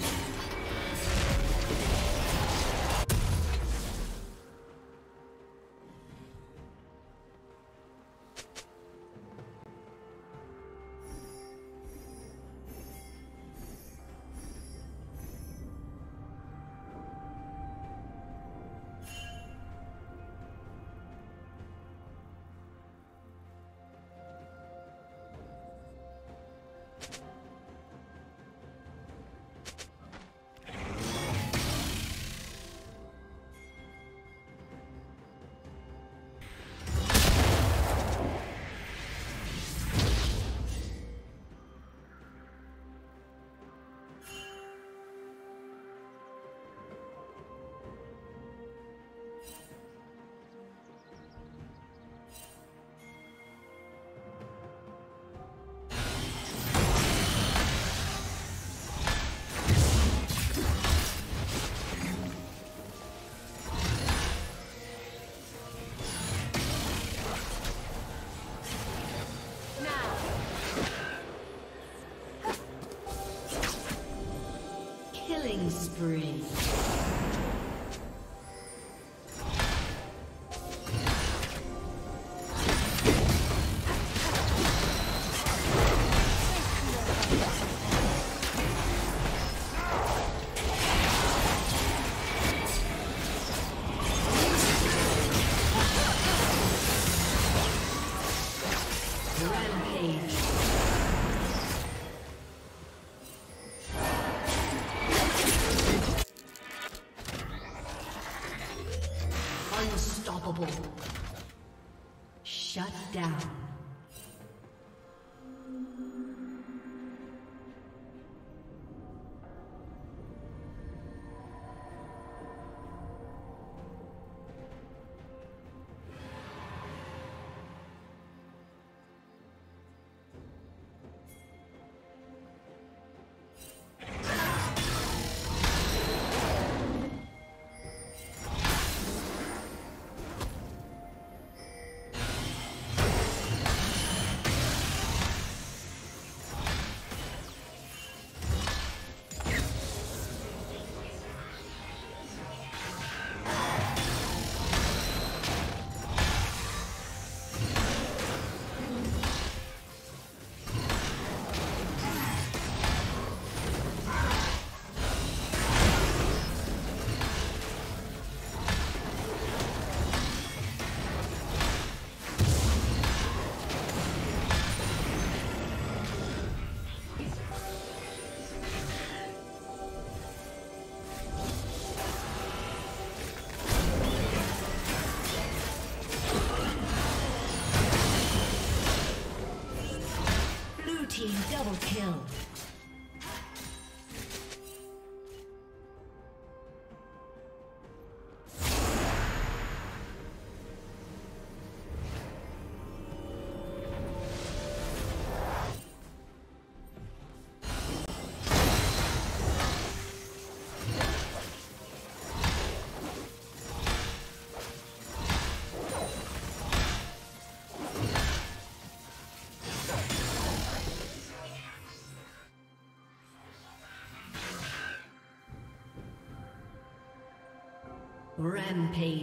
Thank you. Shut down. Double kill. Rampage.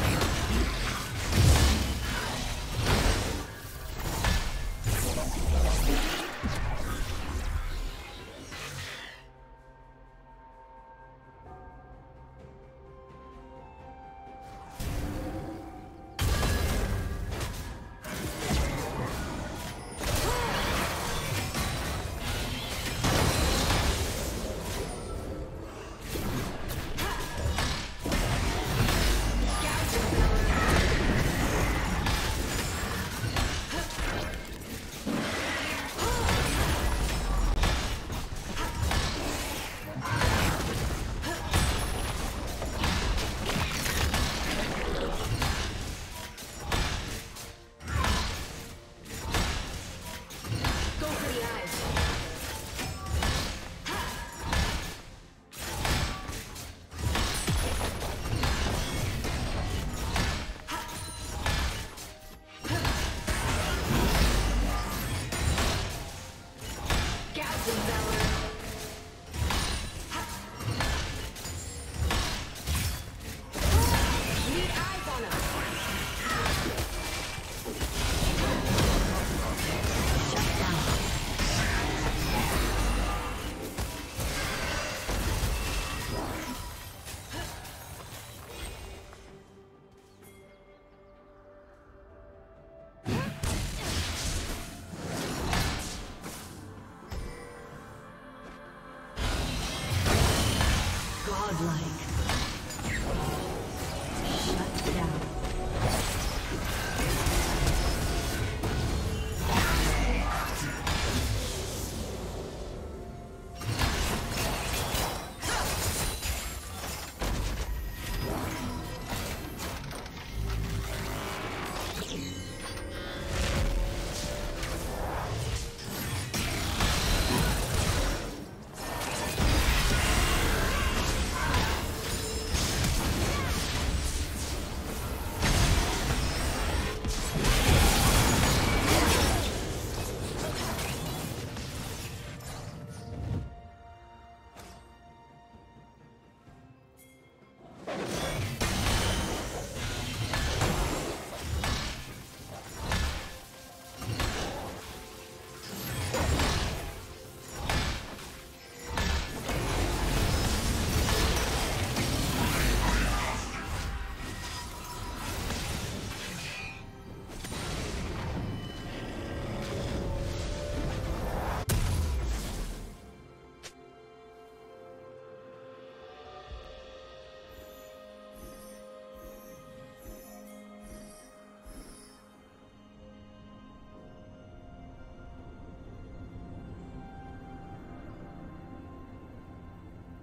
Godlike.